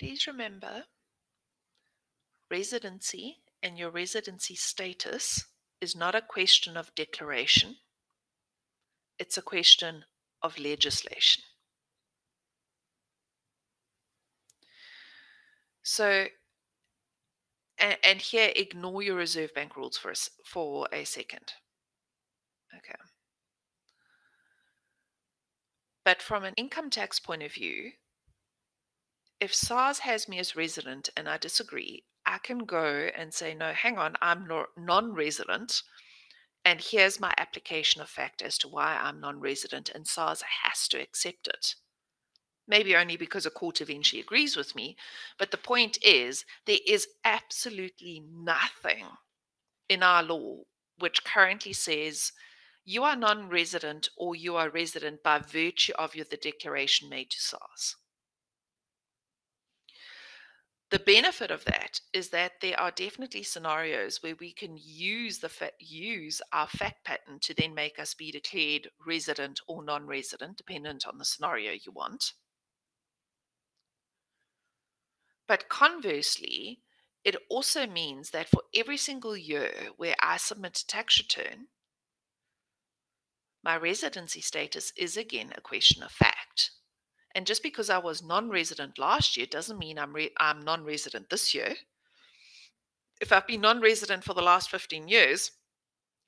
Please remember residency and your residency status is not a question of declaration, it's a question of legislation. So, and, and here ignore your Reserve Bank rules for a, for a second. Okay. But from an income tax point of view, if SARS has me as resident and I disagree, I can go and say, no, hang on, I'm non resident. And here's my application of fact as to why I'm non resident, and SARS has to accept it. Maybe only because a court eventually agrees with me. But the point is, there is absolutely nothing in our law which currently says you are non resident or you are resident by virtue of your, the declaration made to SARS. The benefit of that is that there are definitely scenarios where we can use the fa- use our fact pattern to then make us be declared resident or non-resident, dependent on the scenario you want. But conversely, it also means that for every single year where I submit a tax return, my residency status is again a question of fact. And just because I was non-resident last year doesn't mean I'm re- I'm non-resident this year. If I've been non-resident for the last 15 years,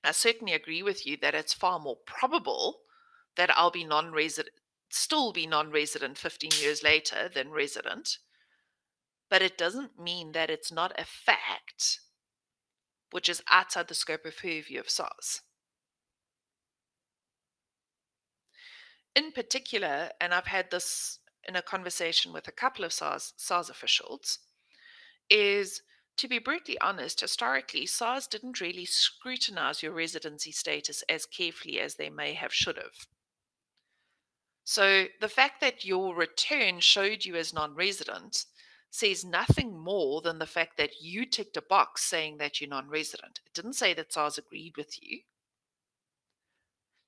I certainly agree with you that it's far more probable that I'll be non-resident still be non-resident 15 years later than resident. But it doesn't mean that it's not a fact which is outside the scope of purview of SARS. In particular, and I've had this in a conversation with a couple of SARS, SARS officials, is to be brutally honest, historically, SARS didn't really scrutinize your residency status as carefully as they may have should have. So the fact that your return showed you as non resident says nothing more than the fact that you ticked a box saying that you're non resident. It didn't say that SARS agreed with you.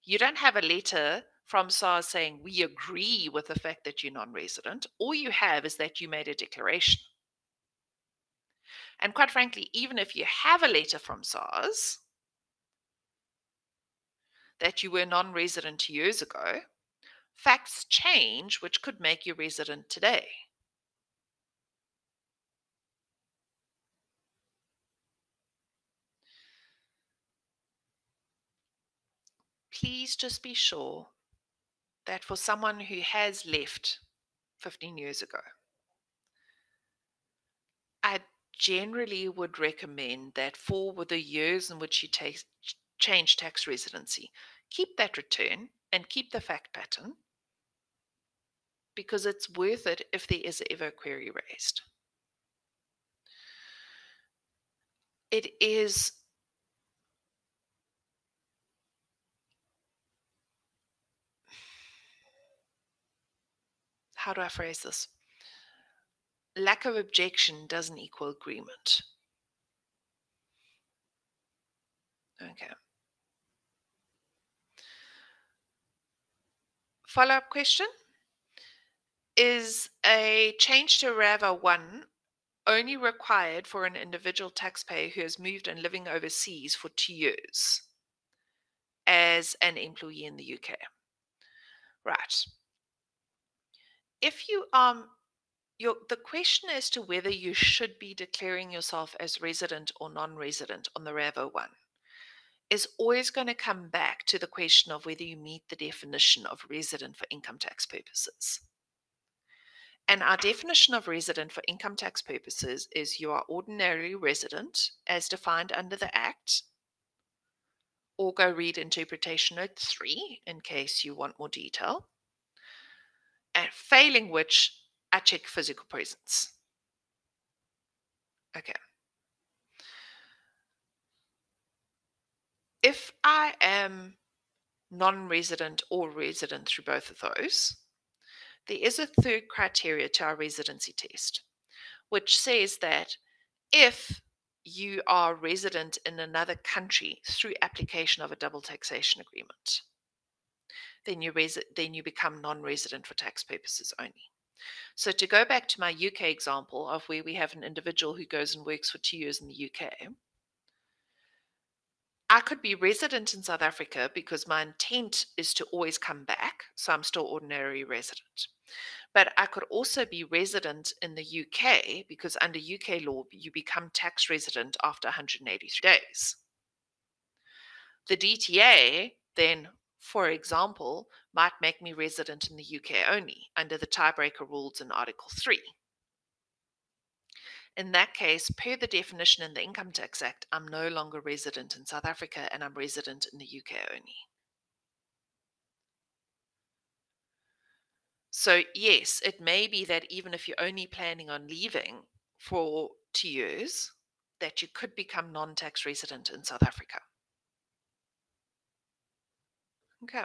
You don't have a letter from SARS saying we agree with the fact that you're non resident. All you have is that you made a declaration. And quite frankly, even if you have a letter from SARS that you were non resident years ago, facts change which could make you resident today. Please just be sure that for someone who has left 15 years ago, I generally would recommend that for the years in which you take, change tax residency, keep that return and keep the fact pattern because it's worth it if there is ever a query raised. It is how do I phrase this? Lack of objection doesn't equal agreement. Okay. Follow up question Is a change to RAVA 1 only required for an individual taxpayer who has moved and living overseas for two years as an employee in the UK? Right if you um your the question as to whether you should be declaring yourself as resident or non-resident on the RAVO one is always going to come back to the question of whether you meet the definition of resident for income tax purposes. And our definition of resident for income tax purposes is you are ordinarily resident as defined under the Act, or go read Interpretation Note 3 in case you want more detail and failing which I check physical presence. Okay. If I am non resident or resident through both of those, there is a third criteria to our residency test, which says that if you are resident in another country through application of a double taxation agreement, then you resi- then you become non-resident for tax purposes only. So, to go back to my UK example of where we have an individual who goes and works for two years in the UK, I could be resident in South Africa because my intent is to always come back. So, I'm still ordinary resident. But I could also be resident in the UK because under UK law, you become tax resident after 183 days. The DTA then, for example, might make me resident in the UK only under the tiebreaker rules in Article 3. In that case, per the definition in the Income Tax Act, I'm no longer resident in South Africa and I'm resident in the UK only. So, yes, it may be that even if you're only planning on leaving for two years, that you could become non tax resident in South Africa. Okay.